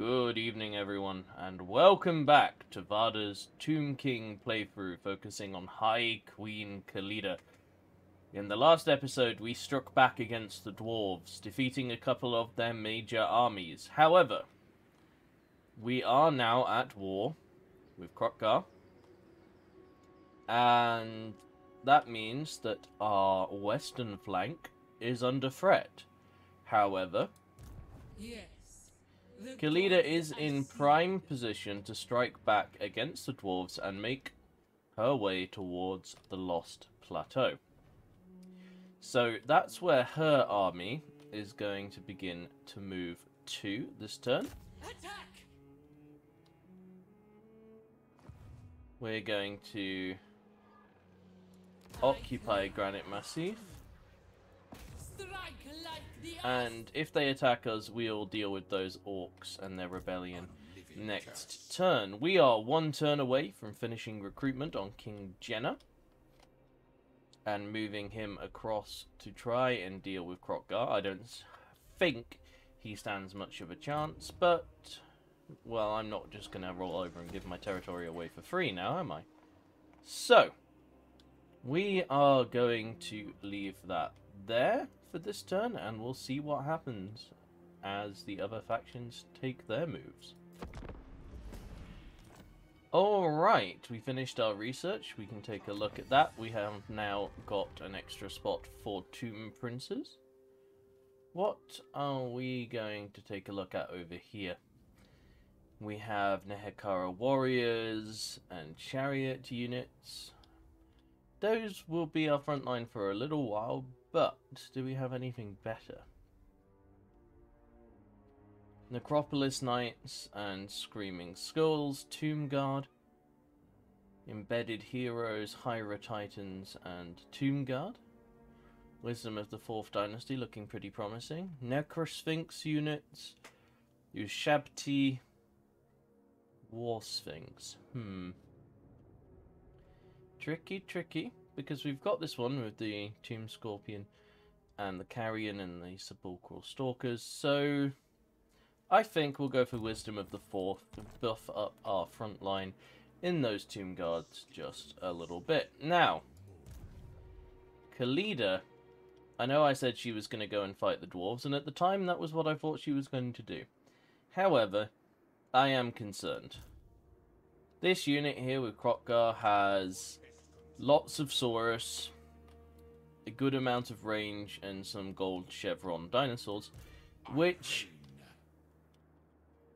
Good evening, everyone, and welcome back to Varda's Tomb King playthrough, focusing on High Queen Khalida. In the last episode, we struck back against the dwarves, defeating a couple of their major armies. However, we are now at war with Kroq-Gar, and that means that our western flank is under threat. However. Dwarves is in prime position to strike back against the dwarves and make her way towards the Lost Plateau. So that's where her army is going to begin to move to this turn. Attack! We're going to occupy Granite Massif, Strike and if they attack us, we'll deal with those orcs and their rebellion next turn. We are one turn away from finishing recruitment on King Jenna and moving him across to try and deal with Kroq-Gar. I don't think he stands much of a chance, but well, I'm not just going to roll over and give my territory away for free now, am I? So, we are going to leave that there for this turn, and we'll see what happens as the other factions take their moves. Alright, we finished our research. We can take a look at that. We have now got an extra spot for Tomb Princes. What are we going to take a look at over here? We have Nehekhara warriors and chariot units. Those will be our front line for a little while, but do we have anything better? Necropolis Knights and Screaming Skulls, Tomb Guard, Embedded Heroes, Hierotitans, and Tomb Guard. Wisdom of the Fourth Dynasty looking pretty promising. Necrosphinx units, Ushabti, War Sphinx. Hmm. Tricky, tricky, because we've got this one with the Tomb Scorpion and the Carrion and the Sepulchral Stalkers, so I think we'll go for Wisdom of the Fourth to buff up our front line in those Tomb Guards just a little bit. Now, Khalida, I know I said she was going to go and fight the dwarves, and at the time that was what I thought she was going to do. However, I am concerned. This unit here with Kroq-Gar has lots of Saurus, a good amount of range, and some gold chevron dinosaurs, which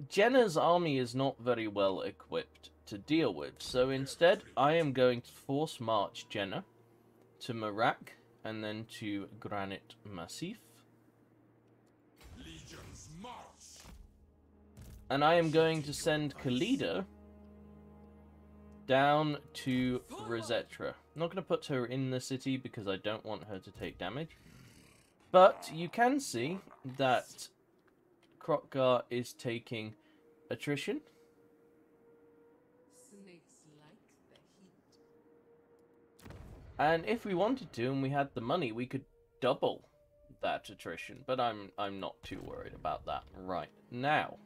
Jenna's army is not very well equipped to deal with. So instead, I am going to force march Jenna to Marak and then to Granite Massif. Legions march! And I am going to send Khalida down to Rosetra. Not going to put her in the city because I don't want her to take damage. But you can see that Kroq-Gar is taking attrition. And if we wanted to and we had the money, we could double that attrition. But I'm I'm not too worried about that right now.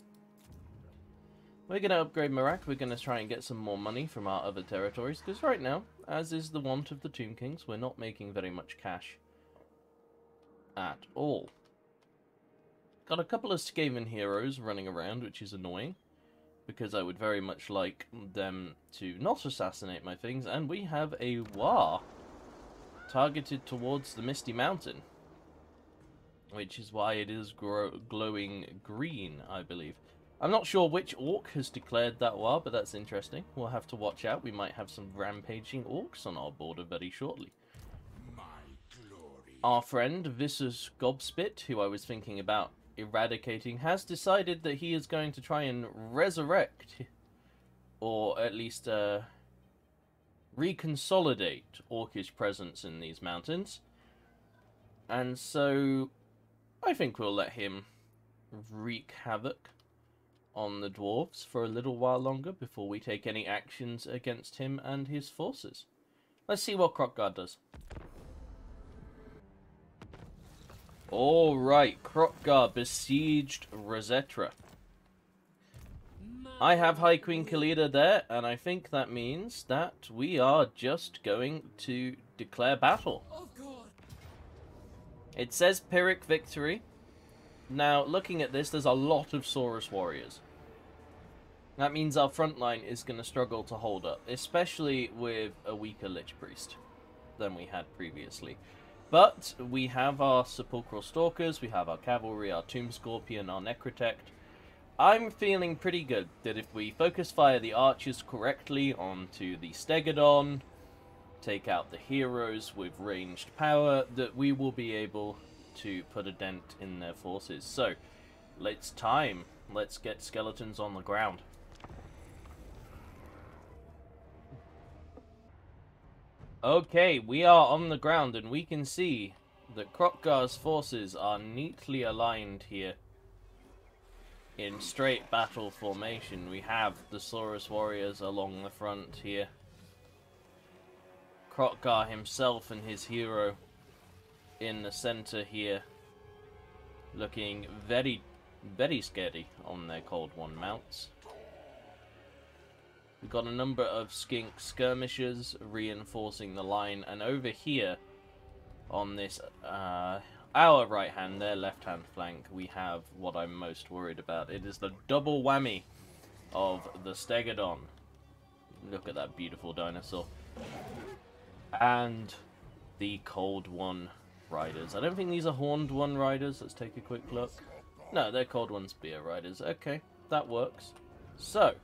We're going to upgrade Marak. We're going to try and get some more money from our other territories. Because right now, as is the want of the Tomb Kings, we're not making very much cash at all. Got a couple of Skaven heroes running around, which is annoying. Because I would very much like them to not assassinate my things. And we have a War targeted towards the Misty Mountain. Which is why it is glowing green, I believe. I'm not sure which orc has declared that war, but that's interesting. We'll have to watch out. We might have some rampaging orcs on our border very shortly. Our friend Visus Gobspit, who I was thinking about eradicating, has decided that he is going to try and resurrect, or at least uh, reconsolidate Orcish presence in these mountains. And so I think we'll let him wreak havoc on the dwarves for a little while longer before we take any actions against him and his forces. Let's see what Kroq-Gar does. Alright, Kroq-Gar besieged Rosetra. I have High Queen Khalida there, and I think that means that we are just going to declare battle. It says Pyrrhic victory. Now, looking at this, there's a lot of Saurus warriors. That means our front line is going to struggle to hold up, especially with a weaker Lich Priest than we had previously. But we have our Sepulchral Stalkers, we have our Cavalry, our Tomb Scorpion, our Necrotect. I'm feeling pretty good that if we focus fire the archers correctly onto the Stegodon, take out the heroes with ranged power, that we will be able to put a dent in their forces. So, let's time. Let's get skeletons on the ground. Okay, we are on the ground and we can see that Kroq-Gar's forces are neatly aligned here. In straight battle formation, we have the Saurus warriors along the front here. Kroq-Gar himself and his hero in the center here, looking very, very scary on their Cold One mounts. We've got a number of skink skirmishers reinforcing the line, and over here, on this, uh, our right hand, their left hand flank, we have what I'm most worried about. It is the double whammy of the Stegodon. Look at that beautiful dinosaur. And the Cold One riders. I don't think these are Horned One riders. Let's take a quick look. No, they're Cold One spear riders. Okay, that works. So,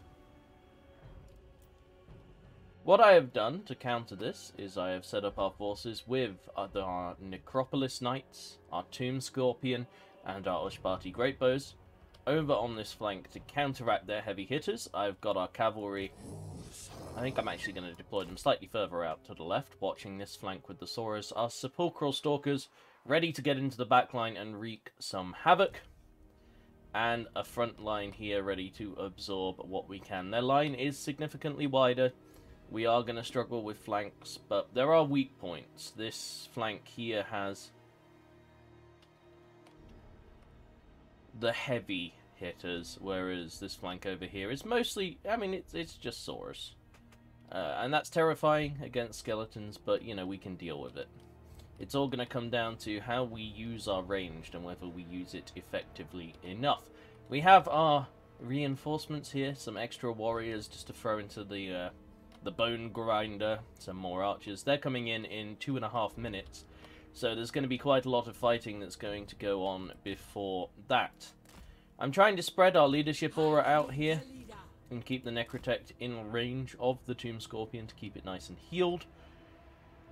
what I have done to counter this is I have set up our forces with our Necropolis Knights, our Tomb Scorpion, and our Ushabti Greatbows. Over on this flank to counteract their heavy hitters, I've got our cavalry. I think I'm actually going to deploy them slightly further out to the left, watching this flank with the Saurus. Our Sepulchral Stalkers, ready to get into the back line and wreak some havoc. And a front line here ready to absorb what we can. Their line is significantly wider, we are going to struggle with flanks, but there are weak points. This flank here has the heavy hitters, whereas this flank over here is mostly, I mean, it's, it's just Saurus. Uh, and that's terrifying against skeletons, but, you know, we can deal with it. It's all going to come down to how we use our ranged and whether we use it effectively enough. We have our reinforcements here, some extra warriors just to throw into the uh, the bone grinder, some more archers. They're coming in in two and a half minutes, so there's going to be quite a lot of fighting that's going to go on before that. I'm trying to spread our leadership aura out here and keep the Necrotect in range of the Tomb Scorpion to keep it nice and healed.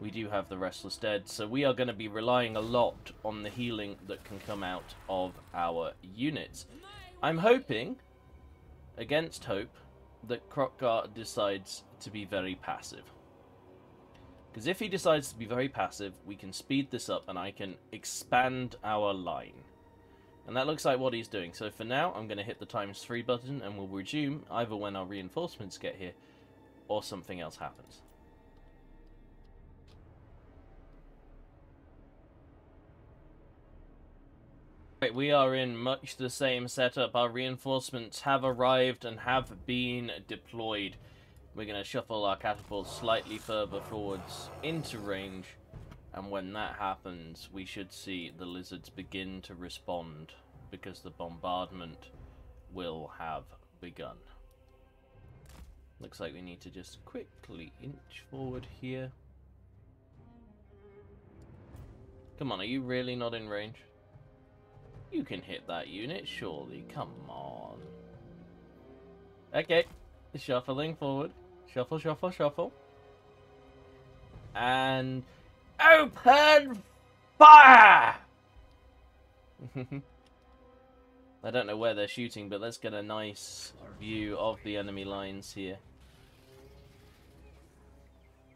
We do have the Restless Dead, so we are going to be relying a lot on the healing that can come out of our units. I'm hoping, against hope, that Kroq-Gar decides to be very passive. Because if he decides to be very passive, we can speed this up and I can expand our line. And that looks like what he's doing. So for now, I'm going to hit the times 3 button and we'll resume either when our reinforcements get here or something else happens. Right, we are in much the same setup. Our reinforcements have arrived and have been deployed. We're going to shuffle our catapults slightly further forwards into range. And when that happens, we should see the lizards begin to respond because the bombardment will have begun. Looks like we need to just quickly inch forward here. Come on, are you really not in range? You can hit that unit, surely. Come on. Okay. Shuffling forward. Shuffle, shuffle, shuffle. And open fire! I don't know where they're shooting, but let's get a nice view of the enemy lines here.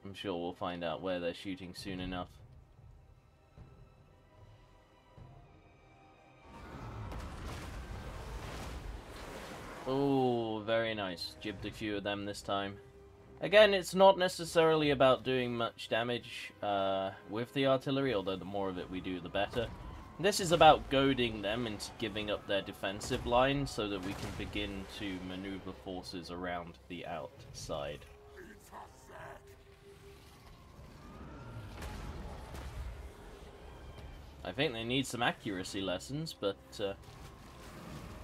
I'm sure we'll find out where they're shooting soon enough. Oh, very nice. Jibbed a few of them this time. Again, it's not necessarily about doing much damage uh, with the artillery, although the more of it we do, the better. This is about goading them into giving up their defensive line so that we can begin to maneuver forces around the outside. I think they need some accuracy lessons, but, uh,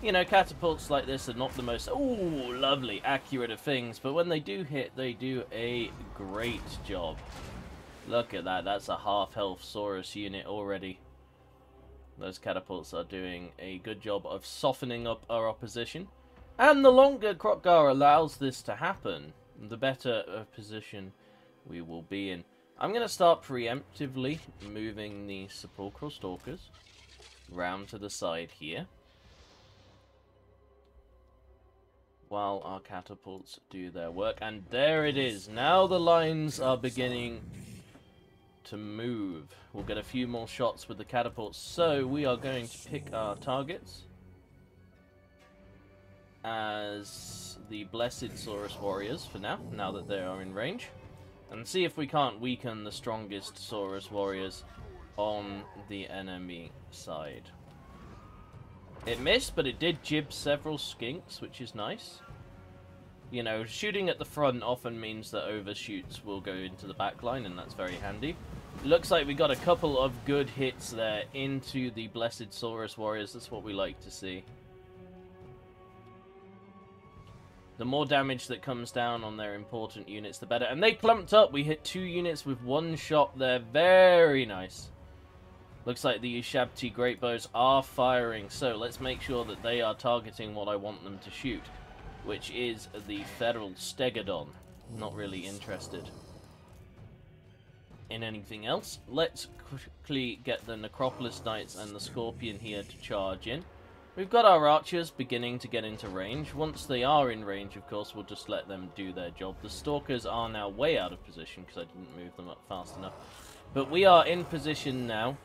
you know, catapults like this are not the most, ooh, lovely, accurate of things, but when they do hit, they do a great job. Look at that, that's a half-health Saurus unit already. Those catapults are doing a good job of softening up our opposition. And the longer Kroq-Gar allows this to happen, the better a position we will be in. I'm going to start preemptively moving the Sepulchral Stalkers round to the side here. While our catapults do their work. And there it is. Now the lines are beginning to move. We'll get a few more shots with the catapults. So we are going to pick our targets as the Blessed Saurus Warriors for now, now that they are in range. And see if we can't weaken the strongest Saurus Warriors on the enemy side. It missed, but it did jib several skinks, which is nice. You know, shooting at the front often means that overshoots will go into the back line, and that's very handy. Looks like we got a couple of good hits there into the Blessed Saurus Warriors. That's what we like to see. The more damage that comes down on their important units, the better. And they clumped up. We hit two units with one shot there. Very nice. Looks like the Ushabti Great Bows are firing. So let's make sure that they are targeting what I want them to shoot. Which is the Feral Stegodon. Not really interested in anything else. Let's quickly get the Necropolis Knights and the Scorpion here to charge in. We've got our archers beginning to get into range. Once they are in range, of course, we'll just let them do their job. The stalkers are now way out of position because I didn't move them up fast enough. But we are in position now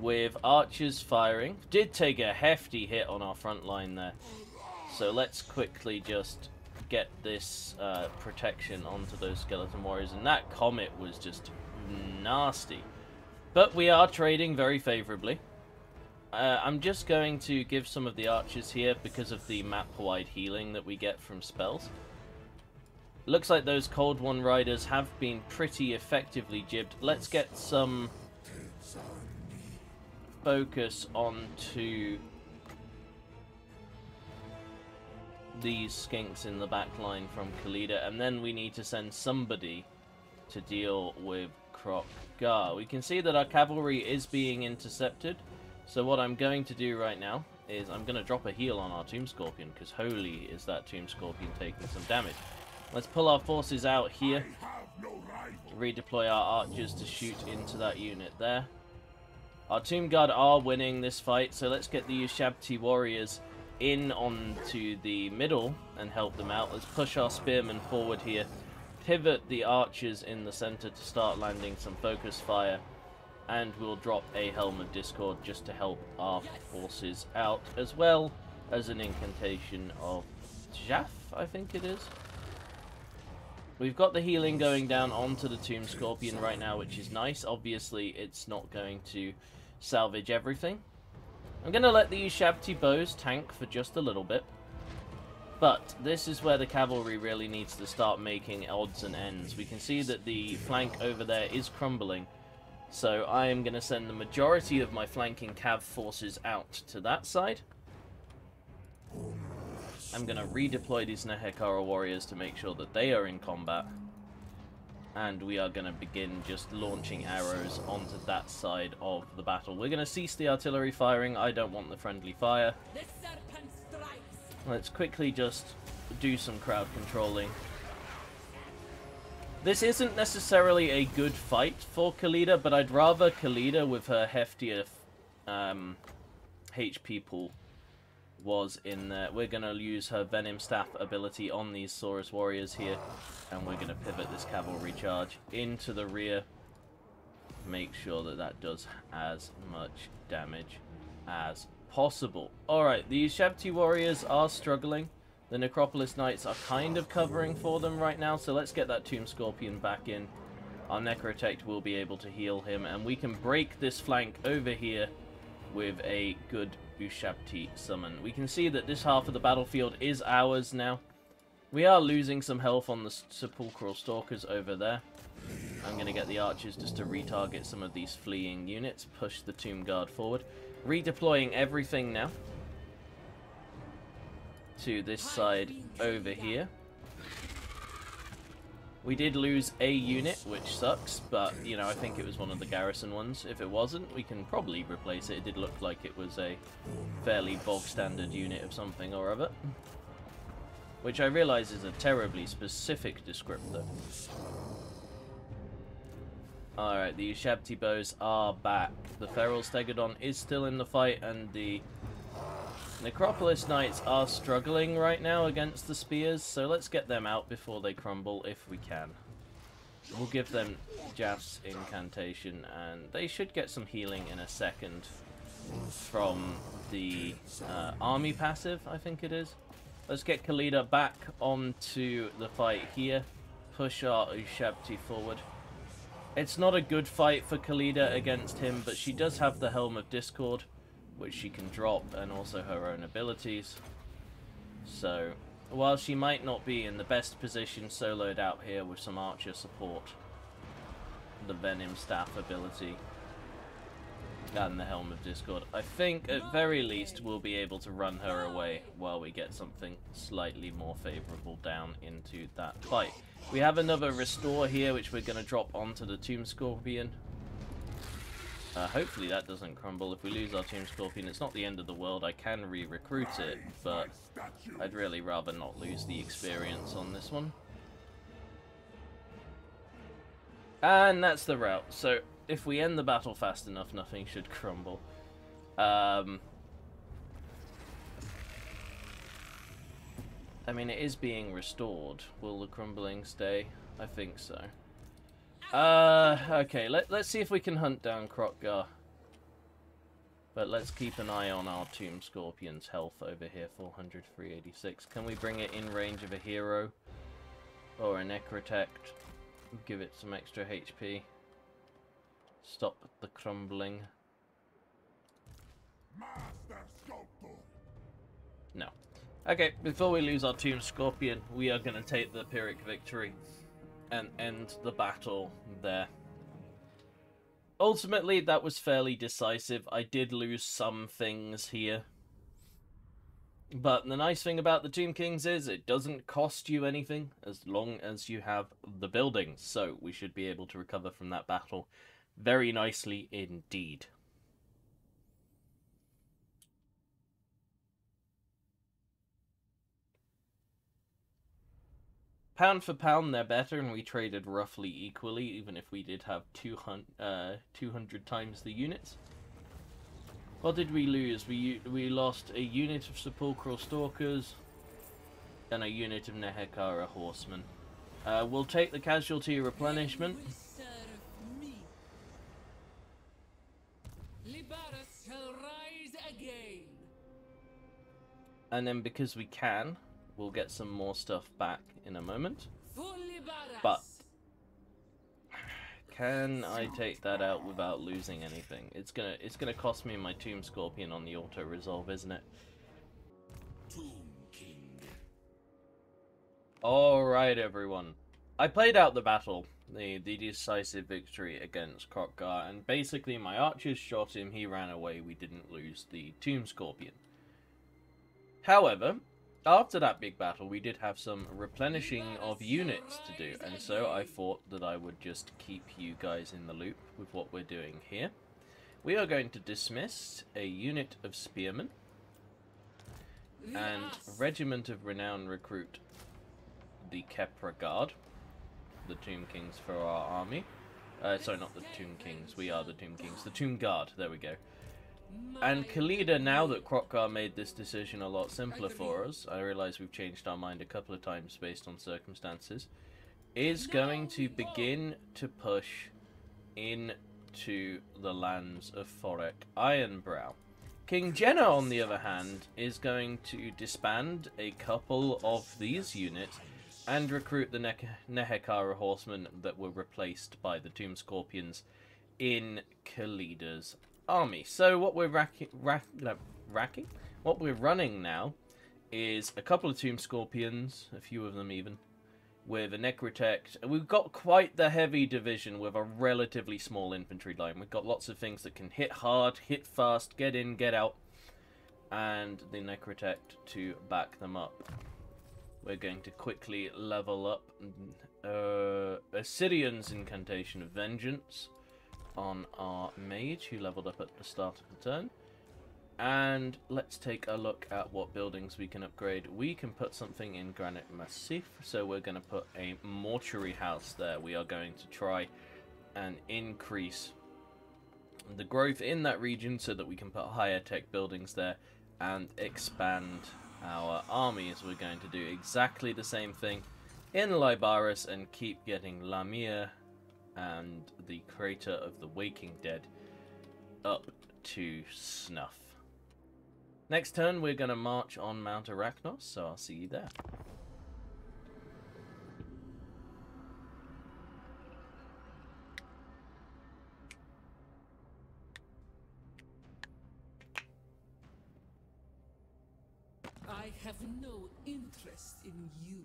with archers firing. Did take a hefty hit on our front line there. So let's quickly just get this uh, protection onto those skeleton warriors. And that comet was just nasty. But we are trading very favorably. Uh, I'm just going to give some of the archers here because of the map-wide healing that we get from spells. Looks like those Cold One Riders have been pretty effectively jibbed. Let's get some focus onto these skinks in the back line from Khalida, and then we need to send somebody to deal with Kroq-Gar. We can see that our cavalry is being intercepted. So what I'm going to do right now is I'm going to drop a heal on our Tomb Scorpion, because holy is that Tomb Scorpion taking some damage. Let's pull our forces out here. Redeploy our archers to shoot into that unit there. Our Tomb Guard are winning this fight, so let's get the Ushabti warriors in onto the middle and help them out. Let's push our spearmen forward here. Pivot the archers in the center to start landing some focus fire and we'll drop a Helm of Discord just to help our forces out, as well as an incantation of Djaf, I think it is. We've got the healing going down onto the Tomb Scorpion right now, which is nice. Obviously, it's not going to salvage everything. I'm going to let the Ushabti bows tank for just a little bit. But this is where the cavalry really needs to start making odds and ends. We can see that the flank over there is crumbling. So I am going to send the majority of my flanking cav forces out to that side. I'm going to redeploy these Nehekhara warriors to make sure that they are in combat. And we are going to begin just launching arrows onto that side of the battle. We're going to cease the artillery firing. I don't want the friendly fire. Let's quickly just do some crowd controlling. This isn't necessarily a good fight for Khalida, but I'd rather Khalida with her heftier um, HP pool was in there. We're going to use her Venom Staff ability on these Saurus Warriors here, and we're going to pivot this Cavalry Charge into the rear. Make sure that that does as much damage as possible. Alright, these Shabti Warriors are struggling. The Necropolis Knights are kind of covering for them right now, so let's get that Tomb Scorpion back in our Necrotect will be able to heal him, and we can break this flank over here with a good Ushabti summon. We can see that this half of the battlefield is ours now. We are losing some health on the Sepulchral Stalkers over there. I'm going to get the archers just to retarget some of these fleeing units, push the Tomb Guard forward. Redeploying everything now to this side over here. We did lose a unit, which sucks, but, you know, I think it was one of the garrison ones. If it wasn't, we can probably replace it. It did look like it was a fairly bog-standard unit of something or other. Which I realise is a terribly specific descriptor. Alright, the Ushabti bows are back. The Feral Stegodon is still in the fight, and the Necropolis Knights are struggling right now against the spears, so let's get them out before they crumble if we can. We'll give them Djaf's incantation, and they should get some healing in a second from the uh, army passive, I think it is. Let's get Khalida back onto the fight here. Push our Ushabti forward. It's not a good fight for Khalida against him, but she does have the Helm of Discord, which she can drop, and also her own abilities. So, while she might not be in the best position soloed out here with some archer support, the Venom Staff ability, and the Helm of Discord, I think at very least we'll be able to run her away while we get something slightly more favourable down into that fight. We have another Restore here, which we're going to drop onto the Tomb Scorpion. Uh, hopefully that doesn't crumble. If we lose our Tomb Scorpion, it's not the end of the world. I can re-recruit it, but I'd really rather not lose the experience on this one. And that's the route. So if we end the battle fast enough, nothing should crumble. Um, I mean, it is being restored. Will the crumbling stay? I think so. Uh, okay, let, let's see if we can hunt down Kroq-Gar. But let's keep an eye on our Tomb Scorpion's health over here, 400, 386. Can we bring it in range of a hero? Or a Necrotect? Give it some extra HP. Stop the crumbling. No. Okay, before we lose our Tomb Scorpion, we are going to take the Pyrrhic victory and end the battle there. Ultimately, that was fairly decisive. I did lose some things here. But the nice thing about the Tomb Kings is it doesn't cost you anything as long as you have the buildings. So we should be able to recover from that battle very nicely indeed. Pound for pound, they're better, and we traded roughly equally, even if we did have 200, uh, 200 times the units. What did we lose? We we lost a unit of Sepulchral Stalkers and a unit of Nehekhara Horsemen. Uh, we'll take the casualty replenishment. And then because we can, we'll get some more stuff back in a moment. But- Can I take that out without losing anything? It's gonna it's gonna cost me my Tomb Scorpion on the auto resolve, isn't it? Tomb King. Alright everyone. I played out the battle, the, the decisive victory against Kroq-Gar, and basically my archers shot him, he ran away, we didn't lose the Tomb Scorpion. However, after that big battle, we did have some replenishing of units to do, and so I thought that I would just keep you guys in the loop with what we're doing here. We are going to dismiss a unit of spearmen and Regiment of Renown recruit the Kepra Guard, the Tomb Kings for our army. Uh, sorry, not the Tomb Kings. We are the Tomb Kings. The Tomb Guard. There we go. And Khalida, now that Kroq-Gar made this decision a lot simpler for us, I realise we've changed our mind a couple of times based on circumstances, is going to begin to push into the lands of Forek Ironbrow. King Jenna, on the other hand, is going to disband a couple of these units and recruit the ne- Nehekhara horsemen that were replaced by the Tomb Scorpions in Khalida's army. So what we're racking, rack, no, racking? What we're running now is a couple of Tomb Scorpions, a few of them even, with a Necrotect. We've got quite the heavy division with a relatively small infantry line. We've got lots of things that can hit hard, hit fast, get in, get out, and the Necrotect to back them up. We're going to quickly level up uh, Usirian's Incantation of Vengeance on our mage, who leveled up at the start of the turn. And let's take a look at what buildings we can upgrade. We can put something in Granite Massif, so we're going to put a mortuary house there. We are going to try and increase the growth in that region so that we can put higher tech buildings there and expand our armies. We're going to do exactly the same thing in Lybaras and keep getting Lahmia and the Crater of the Waking Dead up to snuff. Next turn, we're going to march on Mount Arachnos, so I'll see you there. I have no interest in you,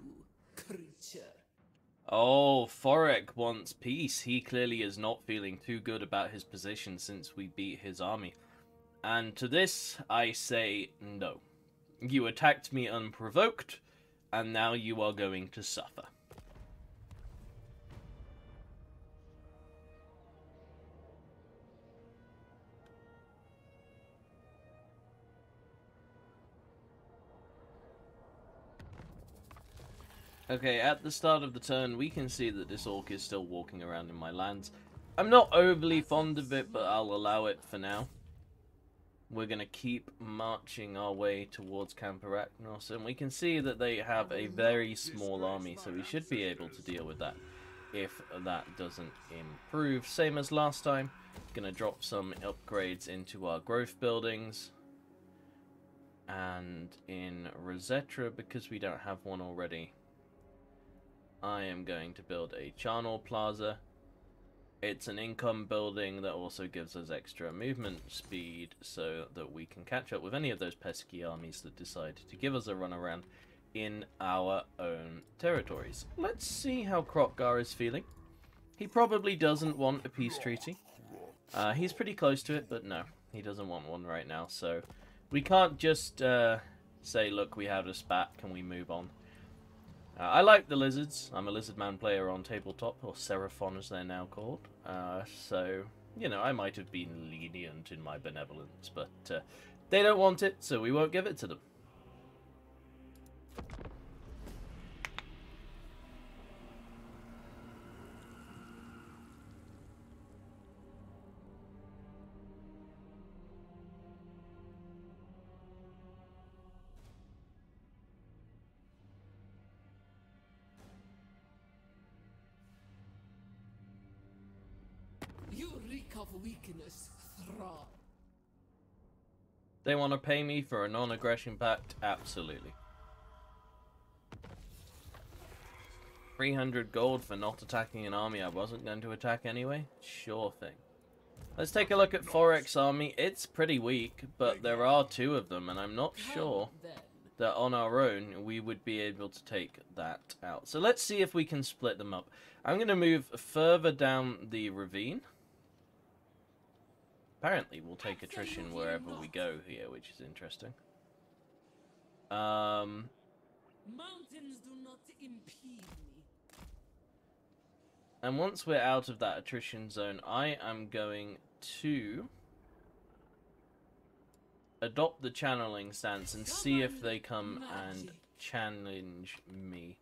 creature. Oh, Forek wants peace. He clearly is not feeling too good about his position since we beat his army. And to this, I say no. You attacked me unprovoked, and now you are going to suffer. Okay, at the start of the turn, we can see that this orc is still walking around in my lands. I'm not overly fond of it, but I'll allow it for now. We're going to keep marching our way towards Camp Arachnos, and we can see that they have a very small army, so we should be able to deal with that if that doesn't improve. Same as last time, going to drop some upgrades into our growth buildings. And in Rosetra, because we don't have one already, I am going to build a Charnel Plaza. It's an income building that also gives us extra movement speed so that we can catch up with any of those pesky armies that decide to give us a run around in our own territories. Let's see how Kroq-Gar is feeling. He probably doesn't want a peace treaty. Uh, he's pretty close to it, but no, he doesn't want one right now, so we can't just uh, say, look, we had a spat, can we move on? Uh, I like the lizards. I'm a lizard man player on tabletop, or Seraphon as they're now called. Uh, so, you know, I might have been lenient in my benevolence, but uh, they don't want it, so we won't give it to them. They want to pay me for a non-aggression pact? Absolutely. 300 gold for not attacking an army I wasn't going to attack anyway? Sure thing. Let's take a look at Forex army. It's pretty weak, but there are two of them, and I'm not sure that on our own we would be able to take that out. So let's see if we can split them up. I'm going to move further down the ravine. Apparently we'll take attrition wherever we go here, which is interesting. Um, Mountains do not impede me. and once we're out of that attrition zone, I am going to adopt the channeling stance and see if they come and challenge me.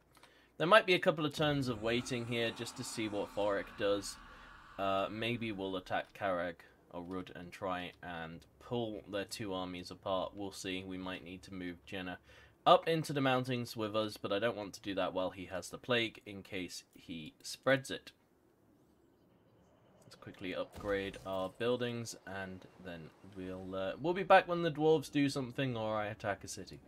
There might be a couple of turns of waiting here just to see what Forik does. Uh, maybe we'll attack Karag or Rud and try and pull their two armies apart. We'll see. We might need to move Jenna up into the mountains with us, but I don't want to do that while he has the plague in case he spreads it. Let's quickly upgrade our buildings and then we'll uh, we'll be back when the dwarves do something or I attack a city.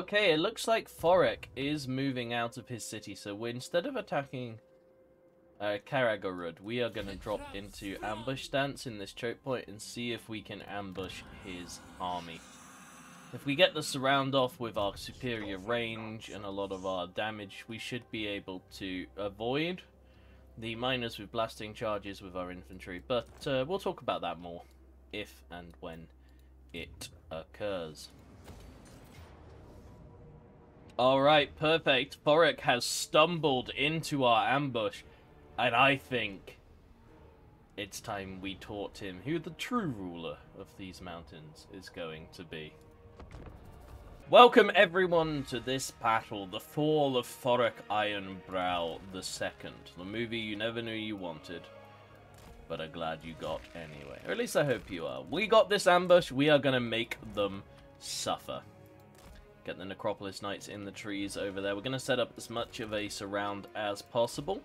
Okay, it looks like Forek is moving out of his city, so we instead of attacking uh, Karag Orrud, we are going to drop into ambush stance in this choke point and see if we can ambush his army. If we get the surround off with our superior range and a lot of our damage, we should be able to avoid the miners with blasting charges with our infantry, but uh, we'll talk about that more if and when it occurs. Alright, perfect. Forek has stumbled into our ambush, and I think it's time we taught him who the true ruler of these mountains is going to be. Welcome everyone to this battle, the fall of Thorek Ironbrow II, the movie you never knew you wanted, but are glad you got anyway. Or at least I hope you are. We got this ambush, we are going to make them suffer. The Necropolis Knights in the trees over there. We're going to set up as much of a surround as possible.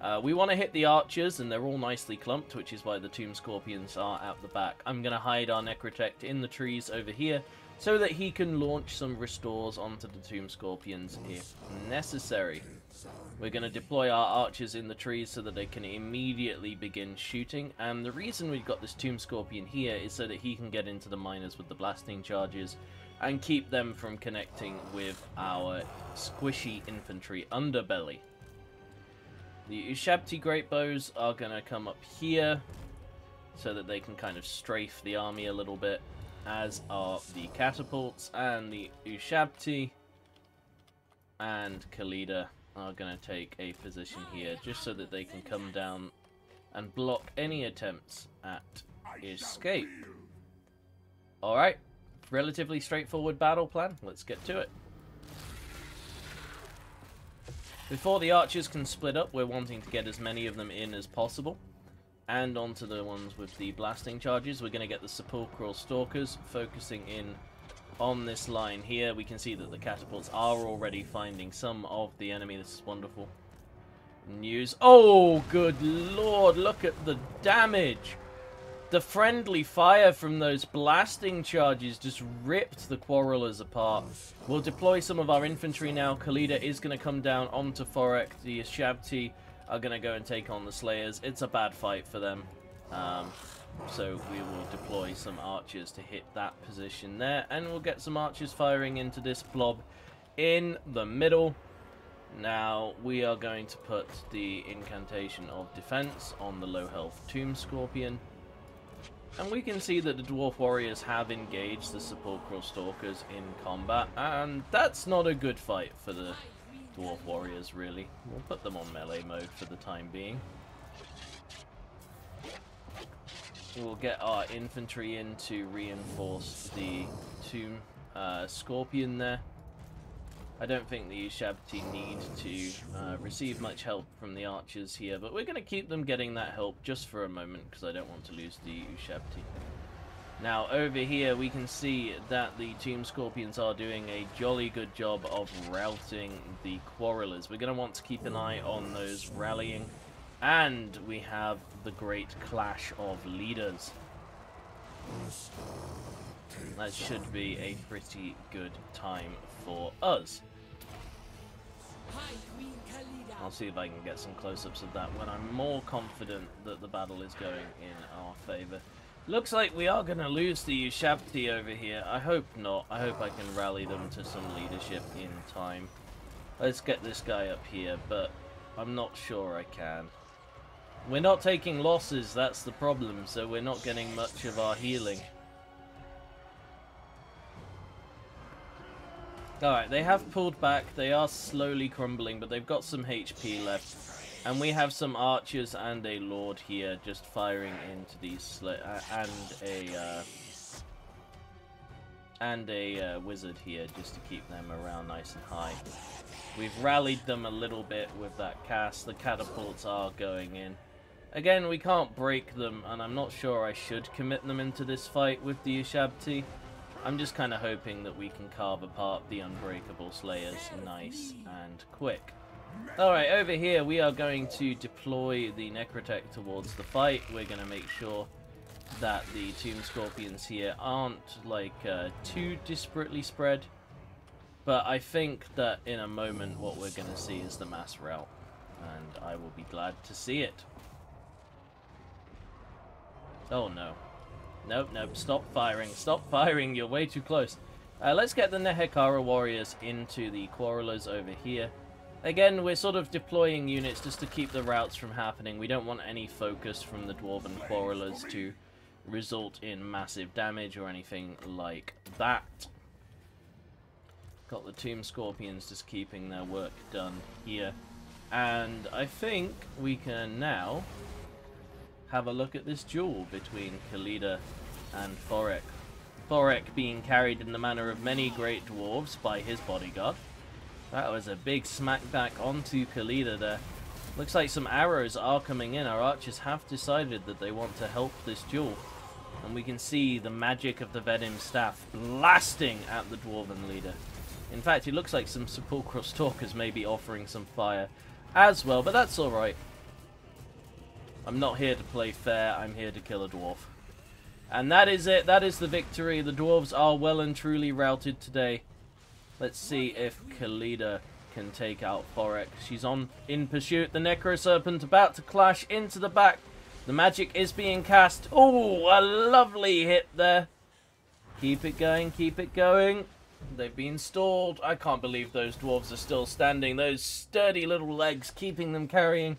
Uh, we want to hit the archers, and they're all nicely clumped, which is why the Tomb Scorpions are out the back. I'm going to hide our Necrotect in the trees over here, so that he can launch some restores onto the Tomb Scorpions if necessary. We're going to deploy our archers in the trees so that they can immediately begin shooting, and the reason we've got this Tomb Scorpion here is so that he can get into the miners with the blasting charges and keep them from connecting with our squishy infantry underbelly. The Ushabti Great Bows are going to come up here so that they can kind of strafe the army a little bit as are the catapults and the Ushabti and Khalida are going to take a position here just so that they can come down and block any attempts at escape. Alright, relatively straightforward battle plan. Let's get to it. Before the archers can split up, we're wanting to get as many of them in as possible and onto the ones with the blasting charges. We're going to get the Sepulchral Stalkers focusing in on this line here. We can see that the catapults are already finding some of the enemy. This is wonderful news. Oh, good lord, look at the damage. The friendly fire from those blasting charges just ripped the Quarrelers apart. We'll deploy some of our infantry now. Khalida is going to come down onto Forek. The Shabti are going to go and take on the Slayers. It's a bad fight for them. Um, so we will deploy some archers to hit that position there. And we'll get some archers firing into this blob in the middle. Now, we are going to put the incantation of defense on the low health Tomb Scorpion. And we can see that the Dwarf Warriors have engaged the Sepulchral Stalkers in combat. And that's not a good fight for the Dwarf Warriors, really. We'll put them on melee mode for the time being. We'll get our infantry in to reinforce the Tomb uh, Scorpion there. I don't think the Ushabti need to uh, receive much help from the archers here, but we're going to keep them getting that help just for a moment because I don't want to lose the Ushabti. Now, over here, we can see that the Tomb Scorpions are doing a jolly good job of routing the Quarrelers. We're going to want to keep an eye on those rallying. And we have the great clash of leaders. That should be a pretty good time for us. I'll see if I can get some close-ups of that when I'm more confident that the battle is going in our favour. Looks like we are going to lose the Ushabti over here. I hope not. I hope I can rally them to some leadership in time. Let's get this guy up here, but I'm not sure I can. We're not taking losses, that's the problem, so we're not getting much of our healing. Alright, they have pulled back, they are slowly crumbling, but they've got some HP left. And we have some archers and a lord here just firing into these uh, and a uh, and a uh, wizard here just to keep them around nice and high. We've rallied them a little bit with that cast. The catapults are going in. Again, we can't break them, and I'm not sure I should commit them into this fight with the Ushabti. I'm just kind of hoping that we can carve apart the Unbreakable Slayers nice and quick. Alright, over here we are going to deploy the Necrotect towards the fight. We're going to make sure that the Tomb Scorpions here aren't like uh, too disparately spread. But I think that in a moment what we're going to see is the mass rout. And I will be glad to see it. Oh no. Nope, nope, stop firing, stop firing, you're way too close. Uh, let's get the Nehekhara warriors into the Quarrelers over here. Again, we're sort of deploying units just to keep the routes from happening. We don't want any focus from the Dwarven Quarrelers to result in massive damage or anything like that. Got the Tomb Scorpions just keeping their work done here. And I think we can now have a look at this duel between Khalida and Thorek. Thorek being carried in the manner of many great dwarves by his bodyguard. That was a big smackback onto Khalida there. Looks like some arrows are coming in. Our archers have decided that they want to help this duel. And we can see the magic of the Vedim staff blasting at the Dwarven leader. In fact, it looks like some Sepulchral Stalkers may be offering some fire as well, but that's alright. I'm not here to play fair, I'm here to kill a dwarf. And that is it, that is the victory. The dwarves are well and truly routed today. Let's see if Khalida can take out Thorek. She's on in pursuit. The Necro Serpent about to clash into the back. The magic is being cast. Oh, a lovely hit there. Keep it going, keep it going. They've been stalled. I can't believe those dwarves are still standing. Those sturdy little legs keeping them carrying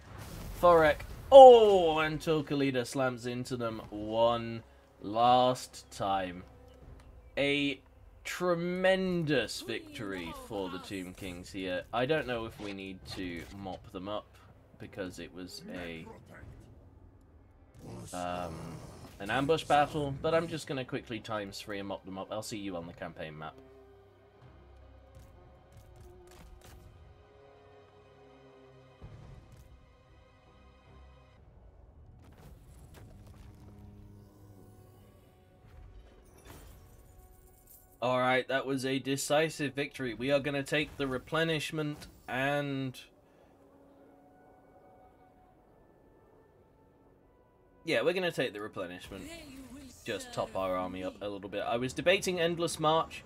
Thorek. Oh, until Khalida slams into them one last time. A tremendous victory for the Tomb Kings here. I don't know if we need to mop them up because it was a um, an ambush battle, but I'm just going to quickly times three and mop them up. I'll see you on the campaign map. Alright, that was a decisive victory. We are going to take the replenishment and... Yeah, we're going to take the replenishment. Just top our army up a little bit. I was debating Endless March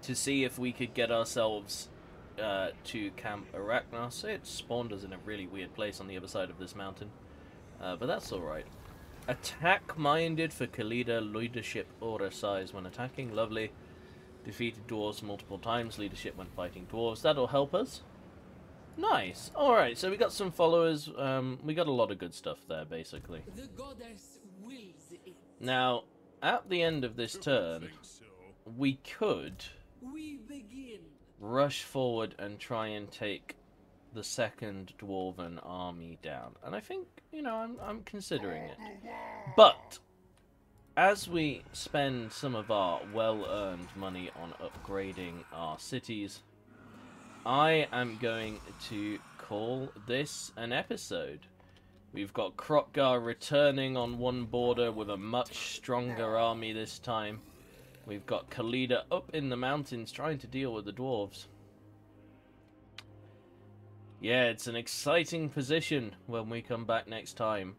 to see if we could get ourselves uh, to Camp Arachnos. It spawned us in a really weird place on the other side of this mountain. Uh, but that's alright. Attack-minded for Khalida, leadership order size when attacking. Lovely. Defeated dwarves multiple times, leadership when fighting dwarves. That'll help us. Nice. Alright, so we got some followers. Um, we got a lot of good stuff there, basically. The goddess wills it. Now, at the end of this turn, we could We begin. rush forward and try and take the second dwarven army down. And I think, you know, I'm, I'm considering it. But, as we spend some of our well-earned money on upgrading our cities, I am going to call this an episode. We've got Kroq-Gar returning on one border with a much stronger army this time. We've got Khalida up in the mountains trying to deal with the dwarves. Yeah, it's an exciting position when we come back next time.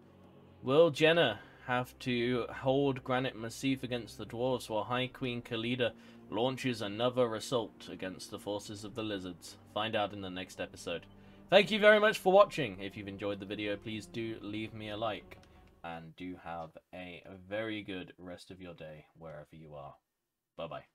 Will Jenna have to hold Granite Massif against the dwarves while High Queen Khalida launches another assault against the forces of the lizards? Find out in the next episode. Thank you very much for watching. If you've enjoyed the video, please do leave me a like. And do have a very good rest of your day wherever you are. Bye-bye.